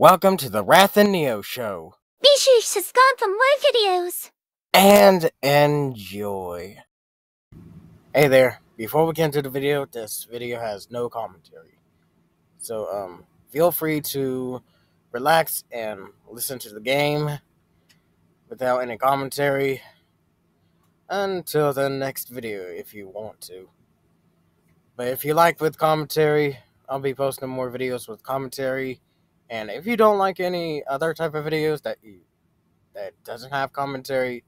Welcome to the Wrath and Neo Show. Be sure to subscribe for more videos. And enjoy. Hey there. Before we get into the video, this video has no commentary. So, um, feel free to relax and listen to the game without any commentary until the next video if you want to. But if you like with commentary, I'll be posting more videos with commentary. And if you don't like any other type of videos that you that doesn't have commentary,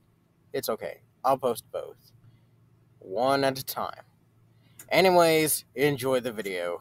it's okay. I'll post both. One at a time. Anyways, enjoy the video.